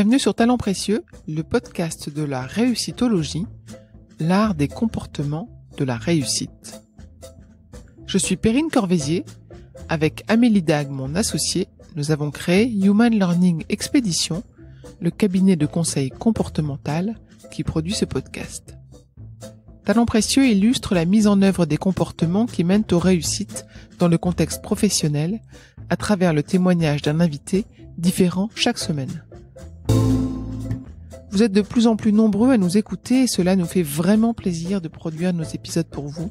Bienvenue sur Talent Précieux, le podcast de la réussitologie, l'art des comportements de la réussite. Je suis Perrine Corvézier. Avec Amélie Dag, mon associée, nous avons créé Human Learning Expedition, le cabinet de conseil comportemental qui produit ce podcast. Talent précieux illustre la mise en œuvre des comportements qui mènent aux réussites dans le contexte professionnel à travers le témoignage d'un invité différent chaque semaine. Vous êtes de plus en plus nombreux à nous écouter et cela nous fait vraiment plaisir de produire nos épisodes pour vous.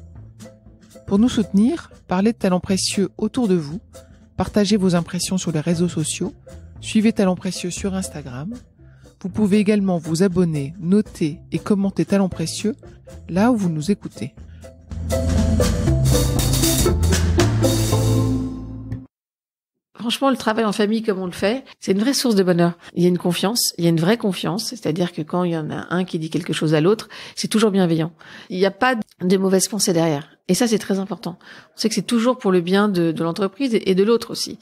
Pour nous soutenir, parlez de talents précieux autour de vous, partagez vos impressions sur les réseaux sociaux, suivez Talents précieux sur Instagram. Vous pouvez également vous abonner, noter et commenter Talents précieux là où vous nous écoutez. Franchement, le travail en famille comme on le fait, c'est une vraie source de bonheur. Il y a une confiance, il y a une vraie confiance, c'est-à-dire que quand il y en a un qui dit quelque chose à l'autre, c'est toujours bienveillant. Il n'y a pas de mauvaises pensées derrière. Et ça, c'est très important. On sait que c'est toujours pour le bien de, l'entreprise et de l'autre aussi.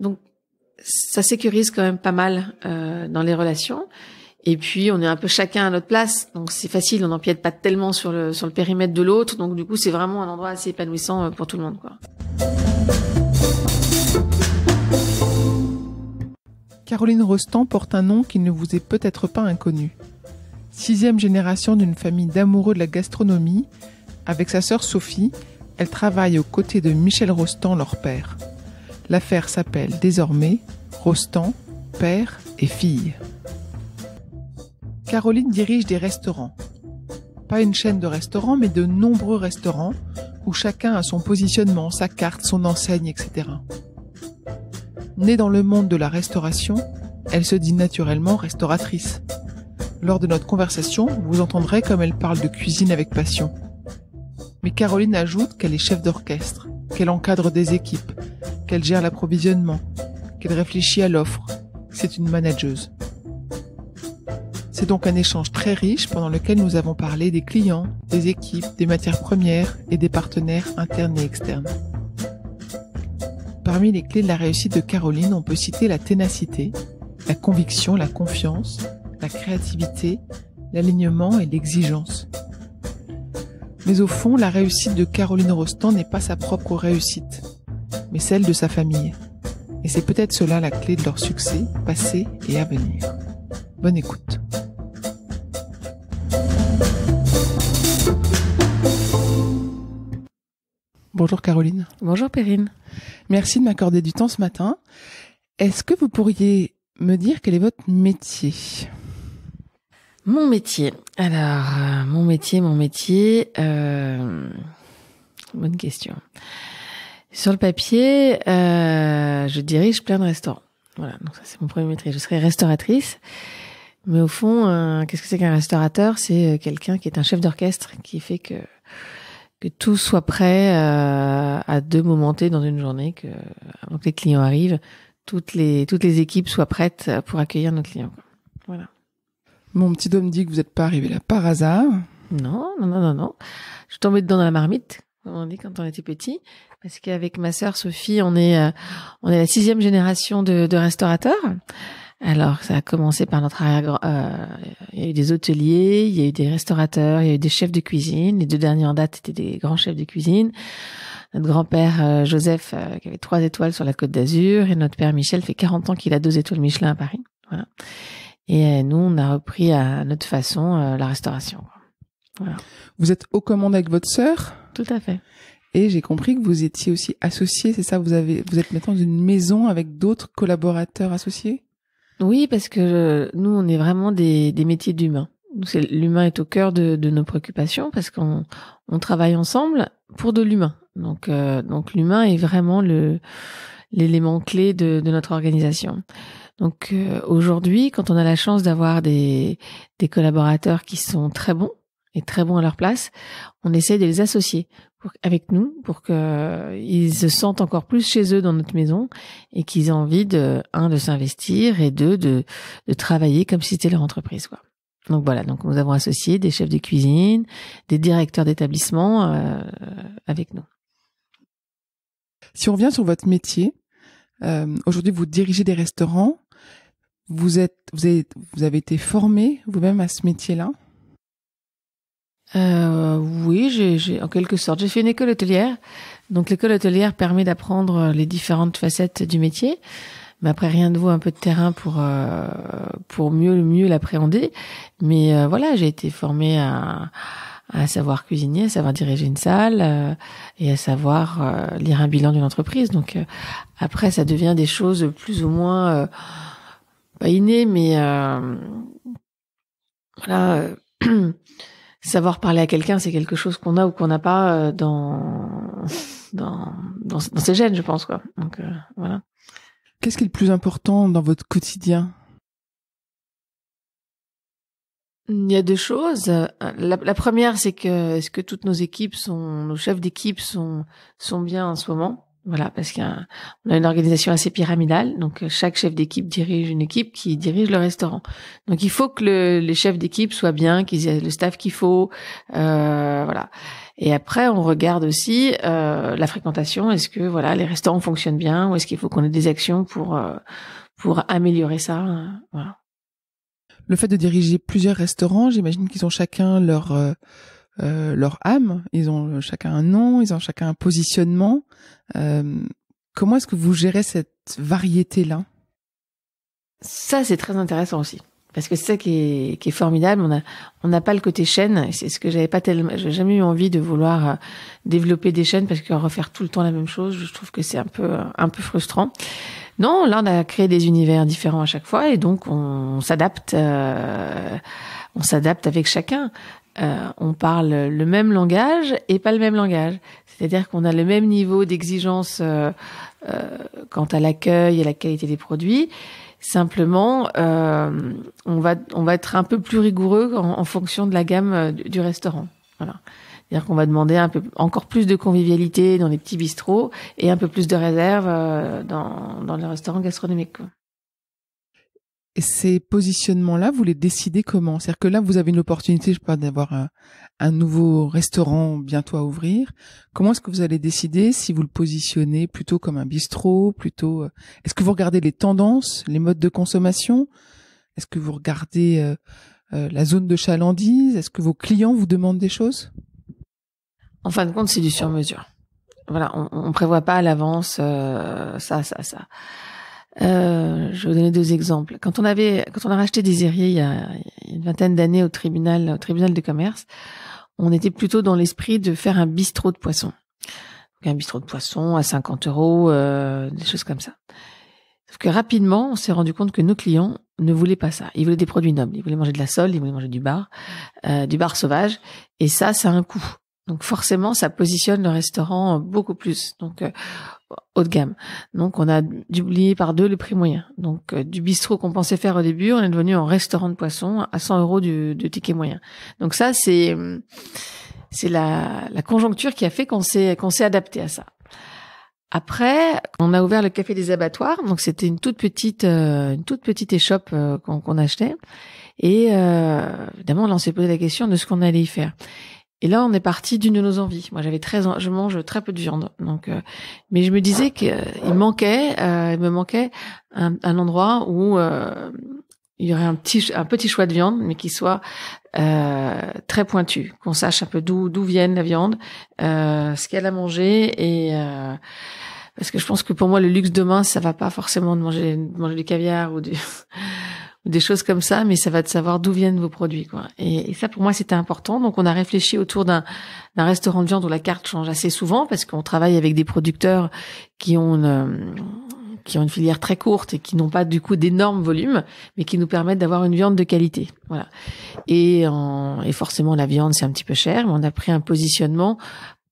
Donc, ça sécurise quand même pas mal euh, dans les relations. Et puis on est un peu chacun à notre place, donc c'est facile, on n'empiète pas tellement sur le sur le périmètre de l'autre, donc du coup c'est vraiment un endroit assez épanouissant euh, pour tout le monde, quoi. Caroline Rostand porte un nom qui ne vous est peut-être pas inconnu. Sixième génération d'une famille d'amoureux de la gastronomie, avec sa sœur Sophie, elle travaille aux côtés de Michel Rostand, leur père. L'affaire s'appelle désormais Rostand, père et fille. Caroline dirige des restaurants. Pas une chaîne de restaurants, mais de nombreux restaurants où chacun a son positionnement, sa carte, son enseigne, etc. Née dans le monde de la restauration, elle se dit naturellement restauratrice. Lors de notre conversation, vous entendrez comme elle parle de cuisine avec passion. Mais Caroline ajoute qu'elle est chef d'orchestre, qu'elle encadre des équipes, qu'elle gère l'approvisionnement, qu'elle réfléchit à l'offre, c'est une manageuse. C'est donc un échange très riche pendant lequel nous avons parlé des clients, des équipes, des matières premières et des partenaires internes et externes. Parmi les clés de la réussite de Caroline, on peut citer la ténacité, la conviction, la confiance, la créativité, l'alignement et l'exigence. Mais au fond, la réussite de Caroline Rostand n'est pas sa propre réussite, mais celle de sa famille. Et c'est peut-être cela la clé de leur succès, passé et à venir. Bonne écoute. Bonjour Caroline. Bonjour Perrine. Merci de m'accorder du temps ce matin. Est-ce que vous pourriez me dire quel est votre métier? Mon métier. Alors, euh, mon métier, mon métier. Euh, bonne question. Sur le papier, euh, je dirige plein de restaurants. Voilà, donc ça c'est mon premier métier. Je serai restauratrice. Mais au fond, qu'est-ce que c'est qu'un restaurateur? C'est quelqu'un qui est un chef d'orchestre qui fait que que tout soit prêt euh, à deux momenter dans une journée, que avant que les clients arrivent, toutes les toutes les équipes soient prêtes pour accueillir nos clients. Voilà. Mon petit homme dit que vous n'êtes pas arrivé là par hasard. Non, non, non, non, non. Je suis tombée dedans dans la marmite, comme on dit quand on était petit, parce qu'avec ma sœur Sophie, on est euh, on est la sixième génération de, de restaurateurs. Alors, ça a commencé par notre arrière. Euh, il y a eu des hôteliers, il y a eu des restaurateurs, il y a eu des chefs de cuisine. Les deux derniers en date étaient des grands chefs de cuisine. Notre grand-père euh, Joseph, euh, qui avait trois étoiles sur la Côte d'Azur, et notre père Michel fait 40 ans qu'il a deux étoiles Michelin à Paris. Voilà. Et nous, on a repris à notre façon la restauration. Voilà. Vous êtes aux commandes avec votre sœur? Tout à fait. Et j'ai compris que vous étiez aussi associé, c'est ça? Vous avez, vous êtes maintenant dans une maison avec d'autres collaborateurs associés? Oui, parce que nous, on est vraiment des, des métiers d'humains. L'humain est au cœur de, de nos préoccupations parce qu'on on travaille ensemble pour de l'humain. Donc, euh, donc l'humain est vraiment le l'élément clé de, de, notre organisation. Donc euh, aujourd'hui, quand on a la chance d'avoir des, des collaborateurs qui sont très bons et très bons à leur place, on essaie de les associer avec nous pour qu'ils se sentent encore plus chez eux dans notre maison et qu'ils aient envie de un de s'investir et deux de de travailler comme si c'était leur entreprise quoi. Donc voilà, donc nous avons associé des chefs de cuisine, des directeurs d'établissement euh, avec nous. Si on revient sur votre métier, euh, aujourd'hui vous dirigez des restaurants, vous êtes, vous avez, vous avez été formé vous-même à ce métier-là? Euh, Oui, j'ai, en quelque sorte. J'ai fait une école hôtelière. Donc l'école hôtelière permet d'apprendre les différentes facettes du métier. Mais après, rien ne vaut un peu de terrain pour euh, pour mieux mieux l'appréhender. Mais euh, voilà, j'ai été formée à à savoir cuisiner, à savoir diriger une salle euh, et à savoir euh, lire un bilan d'une entreprise. Donc euh, après, ça devient des choses plus ou moins pas innées, mais voilà, savoir parler à quelqu'un, c'est quelque chose qu'on a ou qu'on n'a pas dans, dans dans dans ses gènes, je pense quoi. Donc voilà. Qu'est-ce qui est le plus important dans votre quotidien? Il y a deux choses. La, la première, c'est que est-ce que toutes nos équipes sont, nos chefs d'équipe sont sont bien en ce moment? Voilà, parce qu'on a, une organisation assez pyramidale, donc chaque chef d'équipe dirige une équipe qui dirige le restaurant. Donc il faut que le, les chefs d'équipe soient bien, qu'ils aient le staff qu'il faut, euh, voilà. Et après, on regarde aussi euh, la fréquentation. Est-ce que voilà, les restaurants fonctionnent bien, ou est-ce qu'il faut qu'on ait des actions pour euh, pour améliorer ça, voilà le fait de diriger plusieurs restaurants, j'imagine qu'ils ont chacun leur euh, leur âme, ils ont chacun un nom, ils ont chacun un positionnement. Euh, comment est-ce que vous gérez cette variété là Ça, c'est très intéressant aussi. Parce que c'est ça qui est, qui est formidable. On a, on n'a pas le côté chaîne. C'est ce que j'avais pas tellement, j'ai jamais eu envie de vouloir euh, développer des chaînes parce que refaire tout le temps la même chose, je trouve que c'est un peu, un peu frustrant. Non, là, on a créé des univers différents à chaque fois et donc on s'adapte, euh, on s'adapte avec chacun. Euh, on parle le même langage et pas le même langage. C'est-à-dire qu'on a le même niveau d'exigence euh, euh quant à l'accueil et la qualité des produits. Simplement, euh, on va on va être un peu plus rigoureux en, fonction de la gamme euh, du, restaurant. Voilà. C'est-à-dire qu'on va demander un peu encore plus de convivialité dans les petits bistrots et un peu plus de réserve euh, dans, dans les restaurants gastronomiques. Et ces positionnements-là, vous les décidez comment? C'est-à-dire que là, vous avez une opportunité, je sais d'avoir un, un, nouveau restaurant bientôt à ouvrir. Comment est-ce que vous allez décider si vous le positionnez plutôt comme un bistrot, plutôt euh, Est-ce que vous regardez les tendances, les modes de consommation? Est-ce que vous regardez euh, euh, la zone de chalandise? Est-ce que vos clients vous demandent des choses? En fin de compte, c'est du sur-mesure. Voilà, on, on prévoit pas à l'avance euh, ça, ça, ça. Euh, je vais vous donner deux exemples. Quand on avait, quand on a racheté des il y a une vingtaine d'années au tribunal, au tribunal de commerce, on était plutôt dans l'esprit de faire un bistrot de poisson. Un bistrot de poisson à 50 euros, euh, des choses comme ça. Sauf que rapidement, on s'est rendu compte que nos clients ne voulaient pas ça. Ils voulaient des produits nobles. Ils voulaient manger de la sole, ils voulaient manger du bar, euh, du bar sauvage. Et ça, ça a un coût. Donc forcément, ça positionne le restaurant beaucoup plus, donc euh, haut de gamme. Donc on a doublé par deux le prix moyen. Donc euh, du bistrot qu'on pensait faire au début, on est devenu un restaurant de poisson à 100 euros du, ticket moyen. Donc ça, c'est c'est la, conjoncture qui a fait qu'on s'est qu'on s'est adapté à ça. Après, on a ouvert le café des abattoirs. Donc c'était une toute petite euh, une toute petite échoppe qu'on achetait. Et évidemment, là, on s'est posé la question de ce qu'on allait y faire. Et là, on est parti d'une de nos envies. Moi, j'avais très, je mange très peu de viande, donc, euh, mais je me disais qu'il euh, manquait, euh, il me manquait un, un endroit où euh, il y aurait un petit, un petit choix de viande, mais qui soit très pointu, qu'on sache un peu d'où d'où vienne la viande, ce qu'elle a mangé et parce que je pense que pour moi, le luxe demain, ça va pas forcément de manger, de manger du caviar ou du des choses comme ça, mais ça va de savoir d'où viennent vos produits, quoi. Et, ça, pour moi, c'était important. Donc, on a réfléchi autour d'un restaurant de viande où la carte change assez souvent parce qu'on travaille avec des producteurs qui ont une, qui ont une filière très courte et qui n'ont pas du coup d'énormes volumes, mais qui nous permettent d'avoir une viande de qualité. Voilà. Et, en, et forcément, la viande, c'est un petit peu cher, mais on a pris un positionnement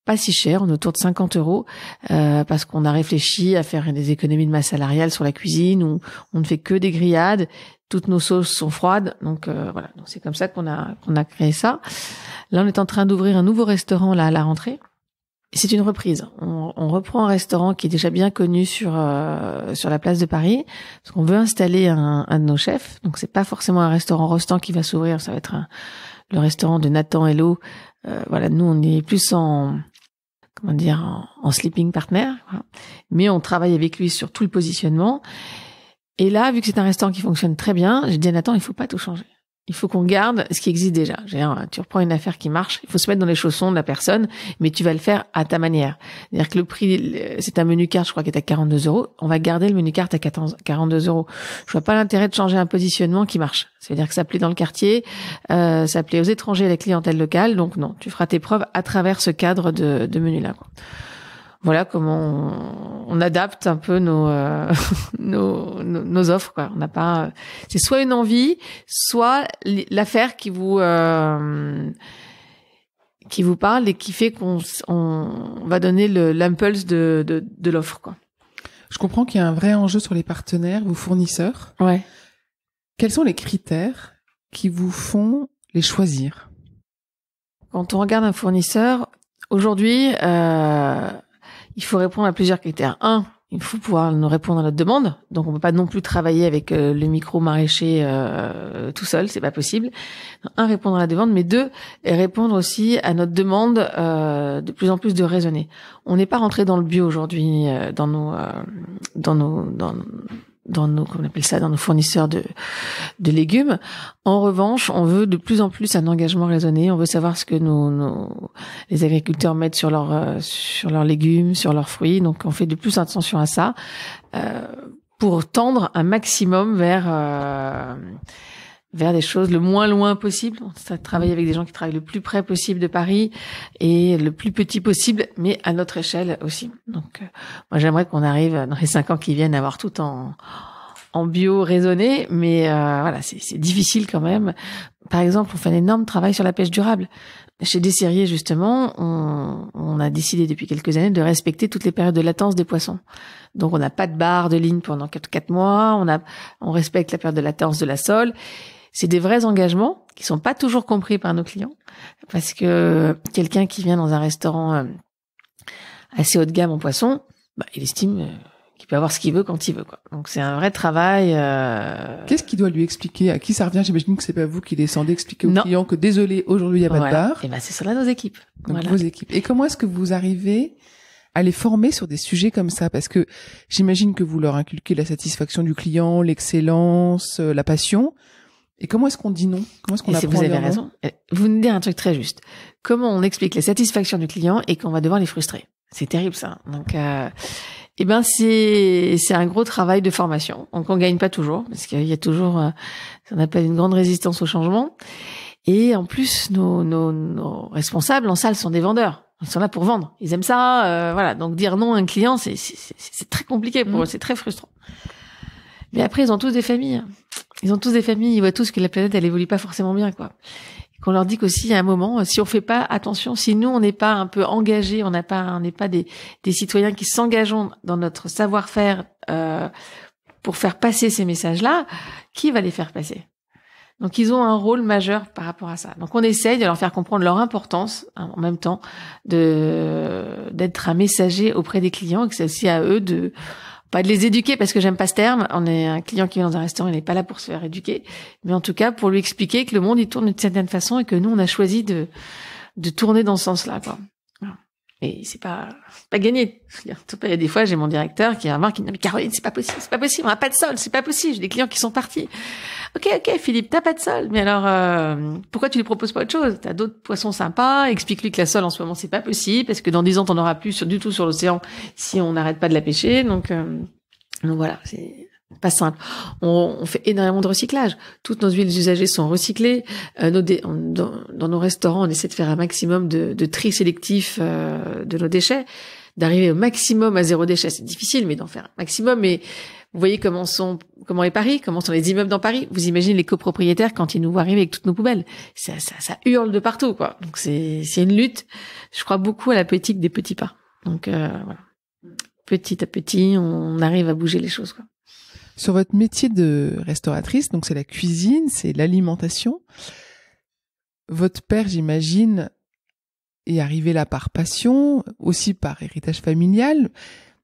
pas si cher, on est autour de 50 euros, euh, parce qu'on a réfléchi à faire des économies de masse salariale sur la cuisine, où on ne fait que des grillades toutes nos sauces sont froides, donc euh, voilà. Donc c'est comme ça qu'on a qu'on a créé ça. Là, on est en train d'ouvrir un nouveau restaurant là à la rentrée. C'est une reprise. On, on, reprend un restaurant qui est déjà bien connu sur euh, sur la place de Paris, parce qu'on veut installer un, un, de nos chefs. Donc c'est pas forcément un restaurant Rostand qui va s'ouvrir, ça va être un, le restaurant de Nathan Hello. Euh, voilà, nous on est plus en comment dire en, sleeping partner, mais on travaille avec lui sur tout le positionnement. Et là, vu que c'est un restaurant qui fonctionne très bien, j'ai dit Nathan, il faut pas tout changer. Il faut qu'on garde ce qui existe déjà. Tu reprends une affaire qui marche, il faut se mettre dans les chaussons de la personne, mais tu vas le faire à ta manière. C'est-à-dire que le prix, c'est un menu carte, je crois, qui est à 42 euros. On va garder le menu carte à 42 euros. Je vois pas l'intérêt de changer un positionnement qui marche. C'est-à-dire que ça plaît dans le quartier, euh, ça plaît aux étrangers, à la clientèle locale. Donc non, tu feras tes preuves à travers ce cadre de, de menu-là voilà comment on, adapte un peu nos, euh, nos, nos, offres. Quoi. On n'a pas, c'est soit une envie, soit l'affaire qui vous euh, qui vous parle et qui fait qu'on on va donner l'impulse de, de, de l'offre. Quoi. Je comprends qu'il y a un vrai enjeu sur les partenaires, vos fournisseurs. Ouais. Quels sont les critères qui vous font les choisir? Quand on regarde un fournisseur, aujourd'hui, euh, il faut répondre à plusieurs critères. Un, il faut pouvoir nous répondre à notre demande. Donc, on peut pas non plus travailler avec euh, le micro maraîcher euh, tout seul, c'est pas possible. Un, répondre à la demande, mais deux, répondre aussi à notre demande euh, de plus en plus de raisonner. On n'est pas rentré dans le bio aujourd'hui dans nos dans nos dans dans nos, comment on appelle ça, dans nos fournisseurs de, de légumes. En revanche, on veut de plus en plus un engagement raisonné. On veut savoir ce que nos, nos les agriculteurs mettent sur leurs euh, sur leurs légumes, sur leurs fruits. Donc, on fait de plus attention à ça euh, pour tendre un maximum vers euh, vers des choses le moins loin possible. On travaille avec des gens qui travaillent le plus près possible de Paris et le plus petit possible, mais à notre échelle aussi. Donc, euh, moi, j'aimerais qu'on arrive dans les cinq ans qui viennent à avoir tout en, en bio raisonné, mais euh, voilà, c'est difficile quand même. Par exemple, on fait un énorme travail sur la pêche durable. Chez Desserriers, justement, on, on, a décidé depuis quelques années de respecter toutes les périodes de latence des poissons. Donc, on n'a pas de barre de ligne pendant quatre, quatre mois. On a, on respecte la période de latence de la sole c'est des vrais engagements qui sont pas toujours compris par nos clients parce que quelqu'un qui vient dans un restaurant euh, assez haut de gamme en poisson, bah, il estime euh, qu'il peut avoir ce qu'il veut quand il veut. Quoi. Donc c'est un vrai travail. Euh... Qu'est-ce qu'il doit lui expliquer? À qui ça revient? J'imagine que c'est pas vous qui descendez expliquer aux clients que désolé, aujourd'hui il n'y a pas de bar. Et ben c'est cela nos équipes. Donc vos équipes. Et comment est-ce que vous arrivez à les former sur des sujets comme ça? Parce que j'imagine que vous leur inculquez la satisfaction du client, l'excellence, euh, la passion. Et comment est-ce qu'on dit non? Comment est-ce qu'on apprend Vous avez raison. Eh, vous nous dites un truc très juste. Comment on explique les satisfactions du client et qu'on va devoir les frustrer? C'est terrible ça. Donc, euh, eh ben c'est c'est un gros travail de formation. Donc on gagne pas toujours parce qu'il y a toujours euh, ce qu'on appelle une grande résistance au changement. Et en plus, nos, nos, nos responsables en salle sont des vendeurs. Ils sont là pour vendre. Ils aiment ça. Euh, voilà. Donc dire non à un client, c'est c'est très compliqué pour mmh. eux. C'est très frustrant. Mais après, ils ont tous des familles. Ils ont tous des familles. Ils voient tous que la planète, elle évolue pas forcément bien, quoi. Qu'on leur dit qu'aussi, à un moment, si on fait pas attention, si nous, on n'est pas un peu engagés, on n'a pas, on n'est pas des, des citoyens qui s'engagent dans notre savoir-faire euh, pour faire passer ces messages-là, qui va les faire passer? Donc ils ont un rôle majeur par rapport à ça. Donc on essaye de leur faire comprendre leur importance hein, en même temps de d'être un messager auprès des clients et que c'est aussi à eux de pas de les éduquer parce que j'aime pas ce terme. On est un client qui vient dans un restaurant, il n'est pas là pour se faire éduquer, mais en tout cas pour lui expliquer que le monde il tourne d'une certaine façon et que nous on a choisi de de tourner dans ce sens-là. Quoi. Et c'est pas pas gagné. Il y a des fois j'ai mon directeur qui remarque, qui me dit mais Caroline c'est pas possible, c'est pas possible, on a pas de sol, c'est pas possible. J'ai des clients qui sont partis. Ok ok Philippe t'as pas de sol, mais alors euh, pourquoi tu lui proposes pas autre chose? T'as d'autres poissons sympas. Explique-lui que la sole en ce moment c'est pas possible parce que dans dix ans t'en auras plus du tout sur l'océan si on n'arrête pas de la pêcher. Donc euh, donc voilà c'est pas simple. On, fait énormément de recyclage. Toutes nos huiles usagées sont recyclées. Euh, dans, nos restaurants, on essaie de faire un maximum de, de tri sélectif euh, de nos déchets, d'arriver au maximum à zéro déchet. C'est difficile, mais d'en faire un maximum. Mais vous voyez comment sont comment est Paris, comment sont les immeubles dans Paris. Vous imaginez les copropriétaires quand ils nous voient arriver avec toutes nos poubelles. Ça, ça, ça hurle de partout, quoi. Donc c'est c'est une lutte. Je crois beaucoup à la politique des petits pas. Donc euh, voilà. Petit à petit, on arrive à bouger les choses, quoi. Sur votre métier de restauratrice, donc c'est la cuisine, c'est l'alimentation. Votre père, j'imagine, est arrivé là par passion, aussi par héritage familial,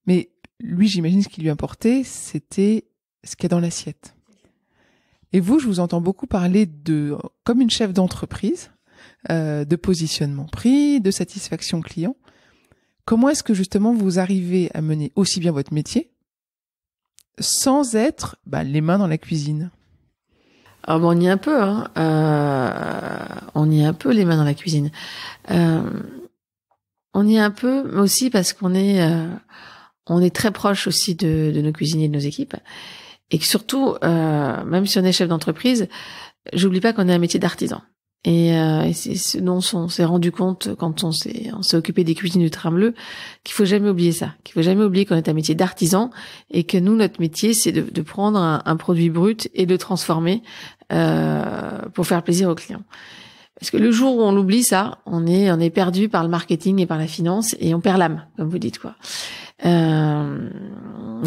mais lui, j'imagine, ce qui lui importait, c'était ce qu'il y a dans l'assiette. Et vous, je vous entends beaucoup parler de, comme une chef d'entreprise, euh, de positionnement prix, de satisfaction client. Comment est-ce que justement vous arrivez à mener aussi bien votre métier sans être bah, les mains dans la cuisine? Ah bon, on y est un peu, hein. Euh, on y est un peu les mains dans la cuisine. Euh, on y est un peu, mais aussi parce qu'on est, euh, on est très proche aussi de, de, nos cuisiniers, de nos équipes, et que surtout, même si on est chef d'entreprise, j'oublie pas qu'on est un métier d'artisan. Et, euh, c'est ce dont on s'est rendu compte quand on s'est occupé des cuisines du train bleu, qu'il faut jamais oublier ça, qu'il faut jamais oublier qu'on est un métier d'artisan et que nous notre métier c'est de, de, prendre un, un, produit brut et de le transformer euh, pour faire plaisir aux clients. Parce que le jour où on oublie ça, on est on est perdu par le marketing et par la finance et on perd l'âme, comme vous dites quoi. Euh,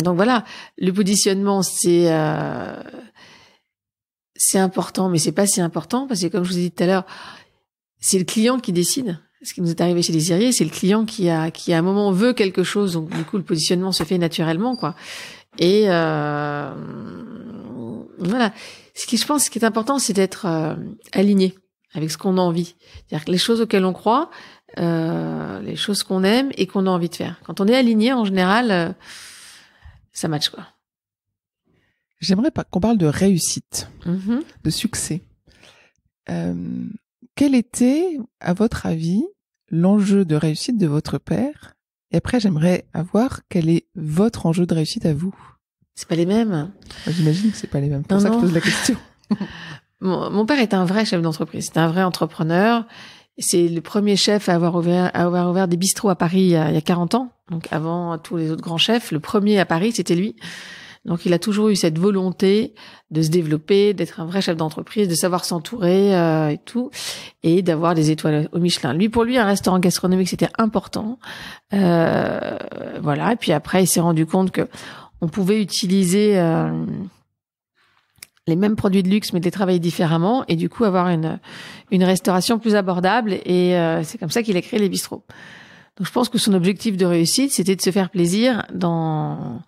donc voilà, le positionnement c'est euh, c'est important, mais c'est pas si important parce que comme je vous ai dit tout à l'heure, c'est le client qui décide. Ce qui nous est arrivé chez les c'est le client qui a qui à un moment veut quelque chose, donc du coup le positionnement se fait naturellement quoi. Et euh, voilà, ce qui je pense ce qui est important, c'est d'être euh, aligné avec ce qu'on a envie, c'est-à-dire que les choses auxquelles on croit, euh, les choses qu'on aime et qu'on a envie de faire. Quand on est aligné, en général, euh, ça match quoi. J'aimerais qu'on parle de réussite, mm-hmm. de succès. Euh, quel était, à votre avis, l'enjeu de réussite de votre père? Et après, j'aimerais avoir quel est votre enjeu de réussite à vous. C'est pas les mêmes. J'imagine que c'est pas les mêmes. C'est pour ça que je pose la question. mon, père est un vrai chef d'entreprise. C'est un vrai entrepreneur. C'est le premier chef à avoir ouvert, à avoir ouvert des bistrots à Paris il y, a, il y a 40 ans. Donc avant tous les autres grands chefs, le premier à Paris, c'était lui. Donc il a toujours eu cette volonté de se développer, d'être un vrai chef d'entreprise, de savoir s'entourer euh, et tout, et d'avoir des étoiles au Michelin. Lui, pour lui, un restaurant gastronomique c'était important. Euh, voilà. Et puis après, il s'est rendu compte que on pouvait utiliser euh, les mêmes produits de luxe mais de les travailler différemment et du coup avoir une une restauration plus abordable. Et euh, c'est comme ça qu'il a créé les bistrots. Donc je pense que son objectif de réussite, c'était de se faire plaisir dans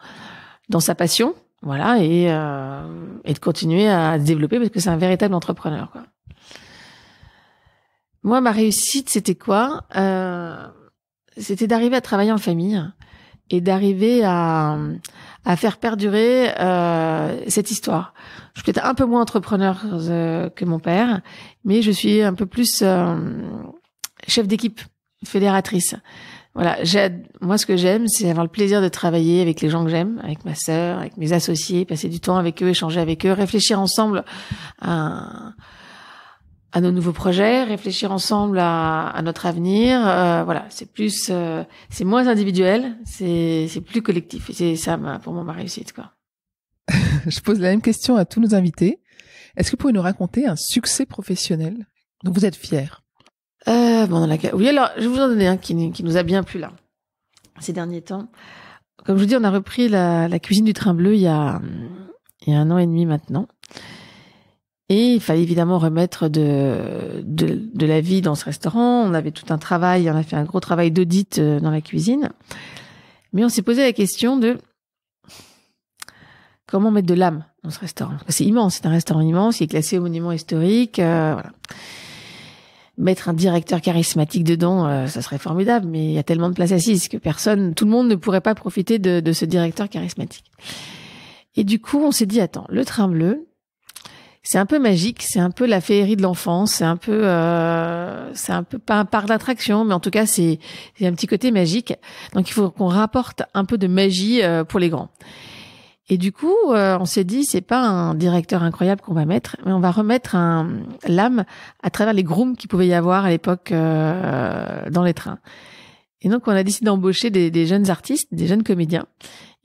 dans sa passion, voilà, et, euh, et de continuer à développer parce que c'est un véritable entrepreneur. Quoi. Moi, ma réussite, c'était quoi? Euh, C'était d'arriver à travailler en famille et d'arriver à, à faire perdurer euh, cette histoire. Je suis peut-être un peu moins entrepreneur euh, que mon père, mais je suis un peu plus euh, chef d'équipe, fédératrice voilà, moi ce que j'aime, c'est avoir le plaisir de travailler avec les gens que j'aime, avec ma sœur, avec mes associés, passer du temps avec eux, échanger avec eux, réfléchir ensemble à, nos nouveaux projets, réfléchir ensemble à, notre avenir. Euh, voilà, c'est plus, euh, c'est moins individuel, c'est c'est plus collectif. Et c'est ça, pour moi, ma réussite, quoi. Je pose la même question à tous nos invités. Est-ce que vous pouvez nous raconter un succès professionnel dont vous êtes fier euh. Oui, alors, je vais vous en donner un qui, nous a bien plu là, ces derniers temps. Comme je vous dis, on a repris la, cuisine du train bleu il y, a, il un an et demi maintenant. Et il fallait évidemment remettre de, la vie dans ce restaurant. On avait tout un travail, on a fait un gros travail d'audit euh, dans la cuisine. Mais on s'est posé la question de comment mettre de l'âme dans ce restaurant. C'est immense, c'est un restaurant immense, il est classé au monument historique. Euh, mettre un directeur charismatique dedans, euh, ça serait formidable, mais il y a tellement de places assises que personne, tout le monde ne pourrait pas profiter de, de ce directeur charismatique. Et du coup, on s'est dit, attends, le train bleu, c'est un peu magique, c'est un peu la féerie de l'enfance, c'est un peu, euh, c'est un peu pas un parc d'attraction, mais en tout cas, c'est un petit côté magique. Donc, il faut qu'on rapporte un peu de magie euh, pour les grands. Et du coup, euh, on s'est dit, c'est pas un directeur incroyable qu'on va mettre, mais on va remettre un l'âme à travers les grooms qu'il pouvait y avoir à l'époque euh, dans les trains. Et donc, on a décidé d'embaucher des, des, jeunes artistes, des jeunes comédiens,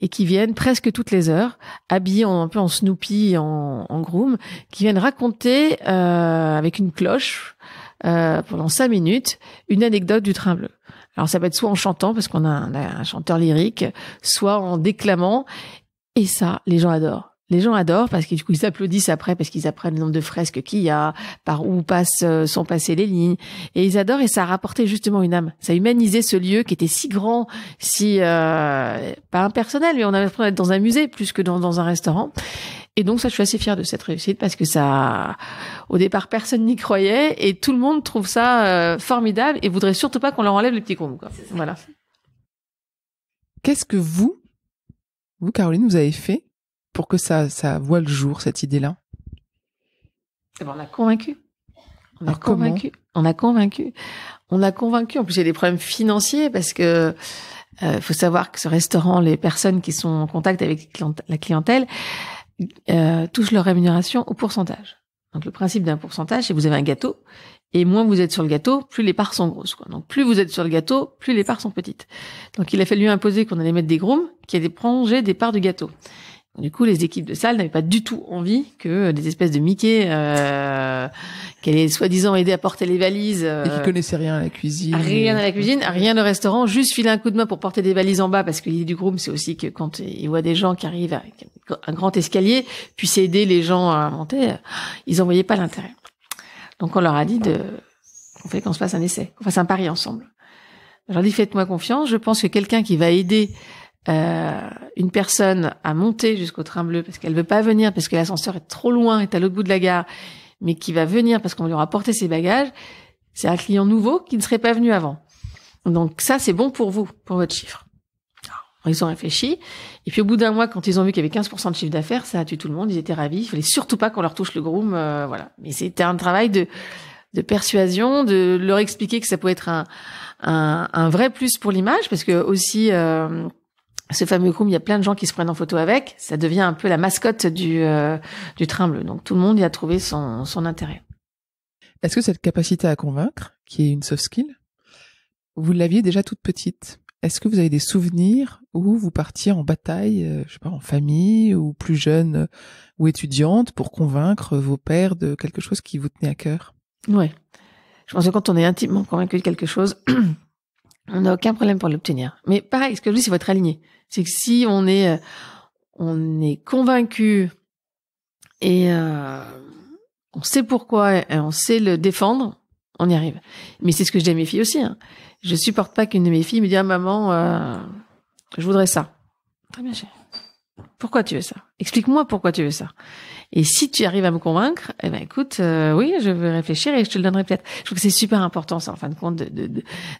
et qui viennent presque toutes les heures, habillés un peu en Snoopy, en, en groom, qui viennent raconter euh, avec une cloche pendant cinq minutes une anecdote du train bleu. Alors ça va être soit en chantant parce qu'on a, a, un chanteur lyrique, soit en déclamant. Et ça, les gens adorent. Les gens adorent parce qu'ils ils applaudissent après parce qu'ils apprennent le nombre de fresques qu'il y a, par où passent euh, sont passées les lignes, et ils adorent et ça a rapporté justement une âme. Ça a humanisé ce lieu qui était si grand, si euh, pas impersonnel, mais on a l'impression d'être dans un musée plus que dans, dans un restaurant. Et donc ça, je suis assez fière de cette réussite parce que ça, au départ, personne n'y croyait et tout le monde trouve ça euh, formidable et voudrait surtout pas qu'on leur enlève les petits cons. Voilà. Qu'est-ce que vous vous, Caroline, vous avez fait pour que ça, ça voit le jour, cette idée-là? Eh ben, On a convaincu. On a convaincu. On a convaincu. On a convaincu. En plus, il y a des problèmes financiers parce que il euh, faut savoir que ce restaurant, les personnes qui sont en contact avec la clientèle euh, touchent leur rémunération au pourcentage. Donc le principe d'un pourcentage, c'est que vous avez un gâteau et moins vous êtes sur le gâteau, plus les parts sont grosses. Quoi. Donc plus vous êtes sur le gâteau, plus les parts sont petites. Donc il a fallu imposer qu'on allait mettre des grooms qui allaient prendre des parts du gâteau. Du coup, les équipes de salle n'avaient pas du tout envie que des espèces de Mickey, euh, allaient soi-disant aider à porter les valises, euh, et qui connaissaient rien à la cuisine, rien à la cuisine, rien au restaurant, juste filer un coup de main pour porter des valises en bas, parce que l'idée du groupe, c'est aussi que quand ils voient des gens qui arrivent avec un grand escalier, puissent aider les gens à monter, ils en voyaient pas l'intérêt. Donc on leur a dit de, on fait qu'on se fasse un essai, qu'on fasse un pari ensemble. Je leur dit faites-moi confiance. Je pense que quelqu'un qui va aider euh, une personne à monter jusqu'au train bleu parce qu'elle veut pas venir parce que l'ascenseur est trop loin, est à l'autre bout de la gare, mais qui va venir parce qu'on lui aura porté ses bagages, c'est un client nouveau qui ne serait pas venu avant. Donc ça, c'est bon pour vous, pour votre chiffre. Ils ont réfléchi. Et puis au bout d'un mois, quand ils ont vu qu'il y avait 15% de chiffre d'affaires, ça a tué tout le monde. Ils étaient ravis. Il fallait surtout pas qu'on leur touche le groom. Euh, voilà. Mais c'était un travail de, de persuasion, de leur expliquer que ça pouvait être un, un, un vrai plus pour l'image, parce que aussi euh, ce fameux groom, il y a plein de gens qui se prennent en photo avec. Ça devient un peu la mascotte du, euh, du train bleu. Donc tout le monde y a trouvé son, son intérêt. Est-ce que cette capacité à convaincre, qui est une soft skill, vous l'aviez déjà toute petite? Est-ce que vous avez des souvenirs où vous partiez en bataille, euh, je sais pas, en famille ou plus jeune euh, ou étudiante pour convaincre vos pères de quelque chose qui vous tenait à cœur? Ouais. Je pense que quand on est intimement convaincu de quelque chose, on n'a aucun problème pour l'obtenir. Mais pareil, ce que je dis, c'est votre aligné. C'est que si on est, euh, on est convaincu et on sait pourquoi et on sait le défendre, on y arrive. Mais c'est ce que je dis à mes filles aussi. Hein. Je supporte pas qu'une de mes filles me dise ah, maman, euh, je voudrais ça. Très bien, chérie. Pourquoi tu veux ça? Explique-moi pourquoi tu veux ça. Et si tu arrives à me convaincre, eh ben écoute, euh, oui, je vais réfléchir et je te le donnerai peut-être. Je trouve que c'est super important, ça, en fin de compte,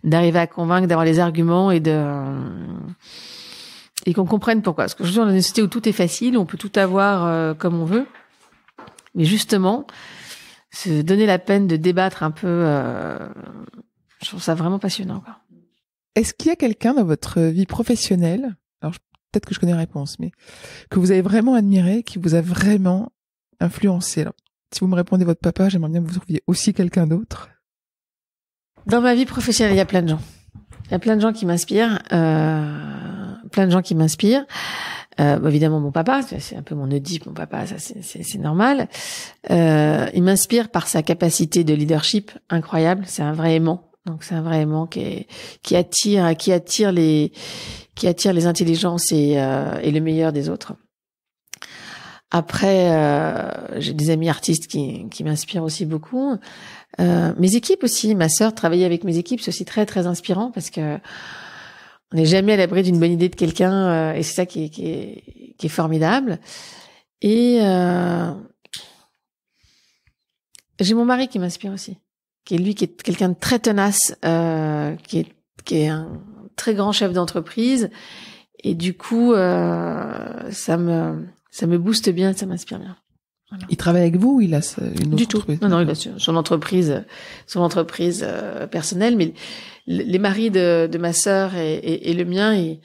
d'arriver de, à convaincre, d'avoir les arguments et de et qu'on comprenne pourquoi. Parce que je suis dans une société où tout est facile, on peut tout avoir euh, comme on veut, mais justement, se donner la peine de débattre un peu, euh, je trouve ça vraiment passionnant. Est-ce qu'il y a quelqu'un dans votre vie professionnelle, alors peut-être que je connais la réponse, mais que vous avez vraiment admiré, qui vous a vraiment influencé? Alors, Si vous me répondez votre papa, j'aimerais bien que vous trouviez aussi quelqu'un d'autre. Dans ma vie professionnelle, il y a plein de gens. Il y a plein de gens qui m'inspirent, euh, plein de gens qui m'inspirent. Euh, évidemment, mon papa, c'est un peu mon Oedipe, mon papa, ça c'est normal. Euh, il m'inspire par sa capacité de leadership incroyable. C'est un vrai aimant. Donc c'est un vrai aimant qui, qui attire, qui attire les, qui attire les intelligences et, euh, et le meilleur des autres. Après, euh, j'ai des amis artistes qui, qui m'inspirent aussi beaucoup. Euh, mes équipes aussi, ma sœur, travailler avec mes équipes, c'est aussi très très inspirant parce que on n'est jamais à l'abri d'une bonne idée de quelqu'un euh, et c'est ça qui est, qui est, qui est formidable. Et euh, j'ai mon mari qui m'inspire aussi, qui est lui qui est quelqu'un de très tenace, euh, qui est qui est un très grand chef d'entreprise et du coup ça me ça me booste bien, ça m'inspire bien. Il travaille avec vous ou il a une autre du tout. entreprise Non, non, il a son entreprise, son entreprise euh, personnelle. Mais les maris de, de ma sœur et, et, et, le mien, ils,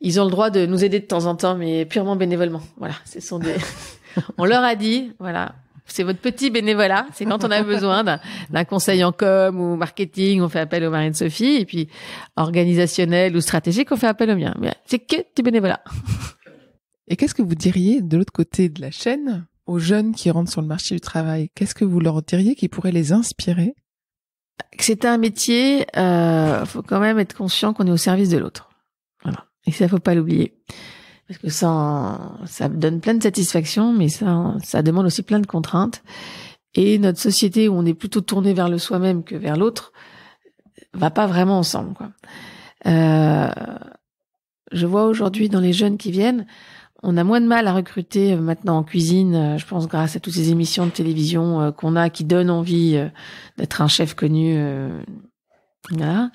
ils ont le droit de nous aider de temps en temps, mais purement bénévolement. Voilà, ce sont des. on leur a dit, voilà, c'est votre petit bénévolat. C'est quand on a besoin d'un conseil en com ou marketing, on fait appel au Marine Sophie. Et puis organisationnel ou stratégique, on fait appel au mien. Mais c'est que du bénévolat. Et qu'est-ce que vous diriez de l'autre côté de la chaîne? Aux jeunes qui rentrent sur le marché du travail Qu'est-ce que vous leur diriez qui pourrait les inspirer? C'est un métier, euh, faut quand même être conscient qu'on est au service de l'autre. Voilà. Et ça, faut pas l'oublier. Parce que ça, ça donne plein de satisfaction, mais ça, ça demande aussi plein de contraintes. Et notre société où on est plutôt tourné vers le soi-même que vers l'autre, va pas vraiment ensemble. Quoi. Euh, je vois aujourd'hui dans les jeunes qui viennent, on a moins de mal à recruter euh, maintenant en cuisine, euh, je pense grâce à toutes ces émissions de télévision euh, qu'on a qui donnent envie d'être un chef connu. Voilà.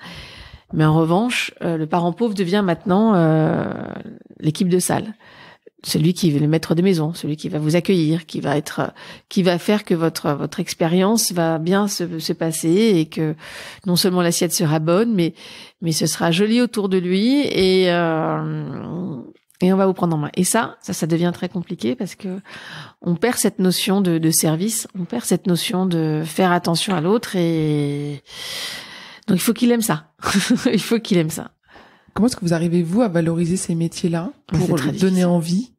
Mais en revanche, le parent pauvre devient maintenant l'équipe de salle. celui qui est le maître de maison, celui qui va vous accueillir, qui va être, qui va faire que votre votre expérience va bien se, se passer et que non seulement l'assiette sera bonne, mais mais ce sera joli autour de lui et euh, et on va vous prendre en main. Et ça, ça, ça devient très compliqué parce que on perd cette notion de, de service, on perd cette notion de faire attention à l'autre et donc il faut qu'il aime ça. il faut qu'il aime ça. Comment est-ce que vous arrivez vous à valoriser ces métiers-là pour donner envie?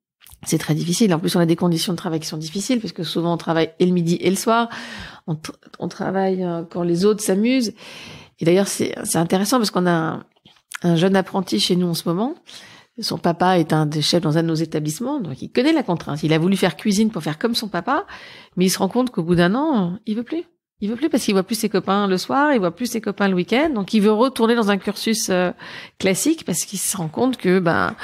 C'est très difficile. En plus, on a des conditions de travail qui sont difficiles parce que souvent on travaille et le midi et le soir. On, on travaille euh, quand les autres s'amusent. Et d'ailleurs, c'est intéressant parce qu'on a un, un, jeune apprenti chez nous en ce moment. Son papa est un des chefs dans un de nos établissements, donc il connaît la contrainte. Il a voulu faire cuisine pour faire comme son papa, mais il se rend compte qu'au bout d'un an, il veut plus. Il veut plus parce qu'il voit plus ses copains le soir, il voit plus ses copains le week-end, donc il veut retourner dans un cursus euh, classique parce qu'il se rend compte que ben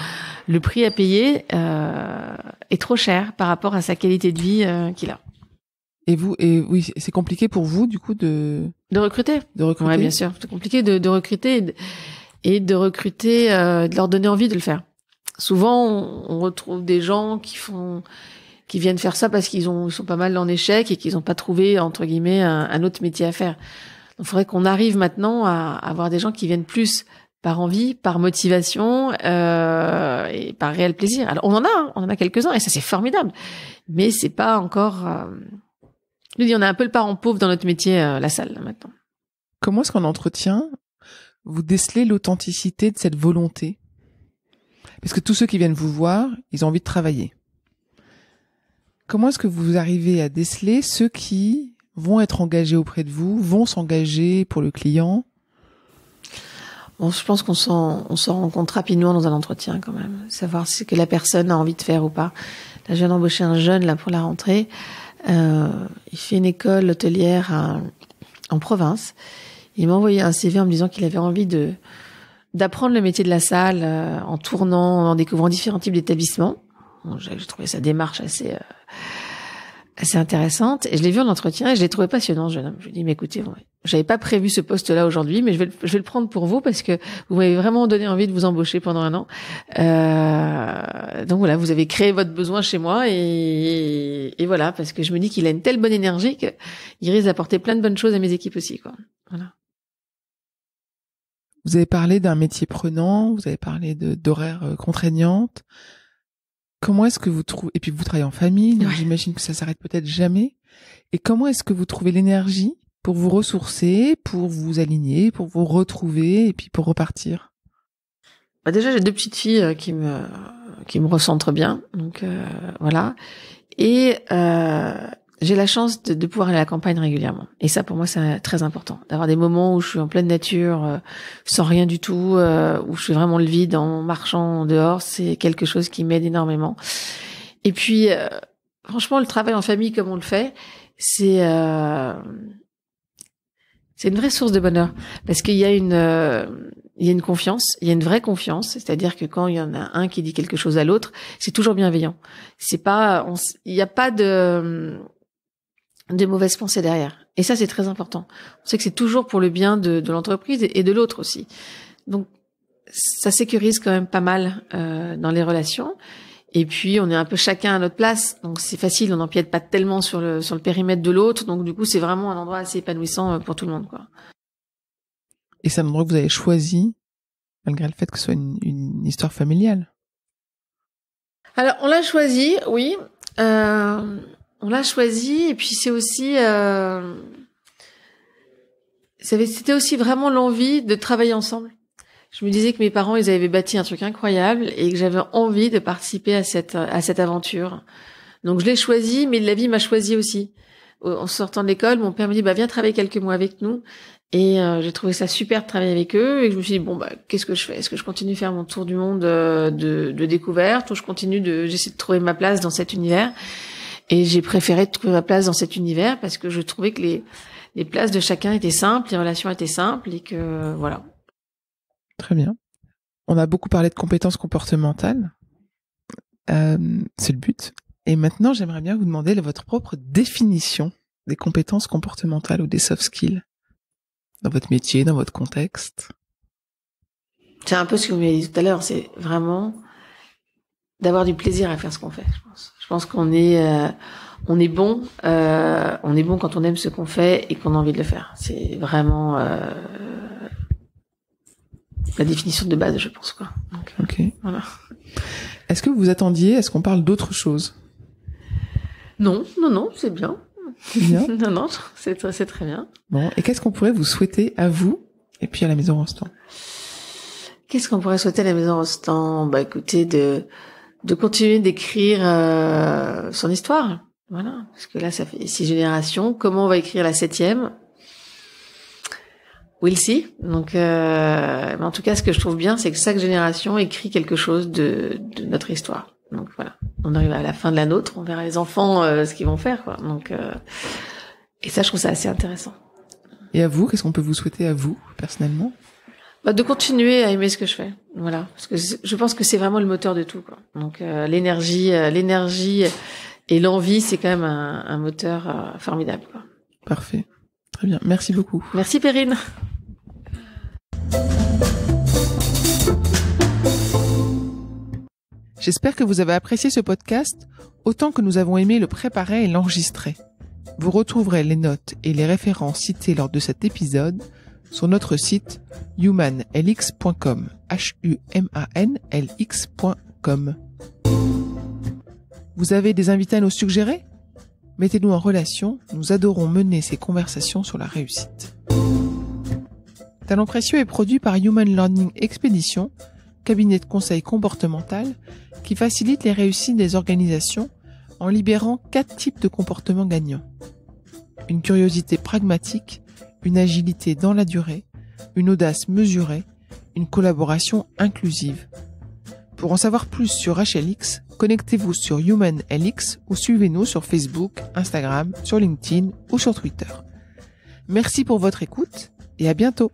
le prix à payer euh, est trop cher par rapport à sa qualité de vie euh, qu'il a. Et vous, et oui, c'est compliqué pour vous du coup de de recruter. De recruter. Ouais, bien sûr, c'est compliqué de, de recruter et de, et de recruter, de leur donner envie de le faire. Souvent, on, retrouve des gens qui font qui viennent faire ça parce qu'ils ont sont pas mal en échec et qu'ils n'ont pas trouvé entre guillemets un, autre métier à faire. Il faudrait qu'on arrive maintenant à, avoir des gens qui viennent plus par envie, par motivation euh, et par réel plaisir. Alors on en a, hein, on en a quelques-uns et ça c'est formidable, mais c'est pas encore. Euh... Je dis, on a un peu le parent pauvre dans notre métier, euh, la salle maintenant. Comment est-ce qu'en entretien vous décelez l'authenticité de cette volonté Parce que tous ceux qui viennent vous voir, ils ont envie de travailler. Comment est-ce que vous arrivez à déceler ceux qui vont être engagés auprès de vous, vont s'engager pour le client? Bon, je pense qu'on s'en, on s'en rend compte rapidement dans un entretien quand même, savoir ce que la personne a envie de faire ou pas. Là, je viens d'embaucher un jeune là pour la rentrée. Euh, il fait une école hôtelière en province. Il m'a envoyé un CV en me disant qu'il avait envie de d'apprendre le métier de la salle euh, en tournant, en découvrant différents types d'établissements. Bon, j'ai trouvé sa démarche assez euh, assez intéressante. Et je l'ai vu en entretien et je l'ai trouvé passionnant, jeune homme. Je lui ai dit, mais écoutez, j'avais pas prévu ce poste-là aujourd'hui, mais je vais, le, je vais le prendre pour vous parce que vous m'avez vraiment donné envie de vous embaucher pendant un an. Euh, donc voilà, vous avez créé votre besoin chez moi et, et voilà, parce que je me dis qu'il a une telle bonne énergie qu'il risque d'apporter plein de bonnes choses à mes équipes aussi, quoi. Voilà. Vous avez parlé d'un métier prenant, vous avez parlé d'horaires euh, contraignantes. Comment est-ce que vous trouvez, et puis vous travaillez en famille, donc j'imagine que ça s'arrête peut-être jamais. Et comment est-ce que vous trouvez l'énergie pour vous ressourcer, pour vous aligner, pour vous retrouver et puis pour repartir? Bah Déjà, j'ai deux petites filles euh, qui me qui me recentrent bien, donc euh, voilà. Et euh, j'ai la chance de, de, pouvoir aller à la campagne régulièrement. Et ça, pour moi, c'est très important. D'avoir des moments où je suis en pleine nature, euh, sans rien du tout, euh, où je suis vraiment le vide en marchant dehors, c'est quelque chose qui m'aide énormément. Et puis, euh, franchement, le travail en famille comme on le fait, c'est c'est une vraie source de bonheur parce qu'il y a une il y a une confiance, il y a une vraie confiance, c'est-à-dire que quand il y en a un qui dit quelque chose à l'autre, c'est toujours bienveillant. C'est pas, il n'y a pas de, de mauvaises pensées derrière. Et ça, c'est très important. On sait que c'est toujours pour le bien de, de l'entreprise et de l'autre aussi. Donc, ça sécurise quand même pas mal euh, dans les relations. Et puis, on est un peu chacun à notre place, donc c'est facile. On n'empiète pas tellement sur le sur le périmètre de l'autre. Donc, du coup, c'est vraiment un endroit assez épanouissant euh, pour tout le monde, quoi. Et c'est un endroit que vous avez choisi, malgré le fait que ce soit une, une histoire familiale. Alors, on l'a choisi, oui. Euh, on l'a choisi et puis c'est aussi euh, c'était aussi vraiment l'envie de travailler ensemble. Je me disais que mes parents ils avaient bâti un truc incroyable et que j'avais envie de participer à cette à cette aventure. Donc je l'ai choisi, mais la vie m'a choisi aussi. En sortant de l'école, mon père me dit bah viens travailler quelques mois avec nous. Et euh, j'ai trouvé ça super de travailler avec eux. Et je me suis dit bon bah qu'est-ce que je fais? Est-ce que je continue de faire mon tour du monde euh, de, de découverte ou je continue de j'essaie de trouver ma place dans cet univers? Et j'ai préféré trouver ma place dans cet univers parce que je trouvais que les, les places de chacun étaient simples, les relations étaient simples et que voilà. Très bien. On a beaucoup parlé de compétences comportementales. Euh, c'est le but. Et maintenant, j'aimerais bien vous demander votre propre définition des compétences comportementales ou des soft skills dans votre métier, dans votre contexte. C'est un peu ce que vous m'avez dit tout à l'heure. C'est vraiment d'avoir du plaisir à faire ce qu'on fait. Je pense. Je pense qu'on est euh, on est bon, euh, on est bon quand on aime ce qu'on fait et qu'on a envie de le faire. C'est vraiment euh, la définition de base, je pense quoi. Donc, Ok. voilà. Est-ce que vous attendiez à ce qu'on parle d'autre chose? Non, non, non, c'est bien. C'est bien. non, non, c'est très- c'est très bien. Bon. Et qu'est-ce qu'on pourrait vous souhaiter à vous et puis à la maison Rostand? Qu'est-ce qu'on pourrait souhaiter à la maison Rostand? Bah écoutez, de de continuer d'écrire euh, son histoire. Voilà, parce que là, ça fait six générations. Comment on va écrire la septième? We'll see. Donc, euh, mais en tout cas, ce que je trouve bien, c'est que chaque génération écrit quelque chose de, de notre histoire. Donc voilà, on arrive à la fin de la nôtre, on verra les enfants euh, ce qu'ils vont faire. Quoi. Donc, euh, et ça, je trouve ça assez intéressant. Et à vous, qu'est-ce qu'on peut vous souhaiter à vous personnellement? Bah, de continuer à aimer ce que je fais. Voilà, parce que je pense que c'est vraiment le moteur de tout. Quoi. Donc euh, l'énergie, euh, l'énergie et l'envie, c'est quand même un, un moteur euh, formidable. Quoi. Parfait. Très bien. Merci beaucoup. Merci Perrine. J'espère que vous avez apprécié ce podcast autant que nous avons aimé le préparer et l'enregistrer. Vous retrouverez les notes et les références citées lors de cet épisode sur notre site humanlx.com. Vous avez des invités à nous suggérer? Mettez-nous en relation, nous adorons mener ces conversations sur la réussite. Talent précieux est produit par Human Learning Expedition, cabinet de conseil comportemental qui facilite les réussites des organisations en libérant quatre types de comportements gagnants. Une curiosité pragmatique, une agilité dans la durée, une audace mesurée, une collaboration inclusive. Pour en savoir plus sur HLX, connectez-vous sur HumanLX ou suivez-nous sur Facebook, Instagram, sur LinkedIn ou sur Twitter. Merci pour votre écoute et à bientôt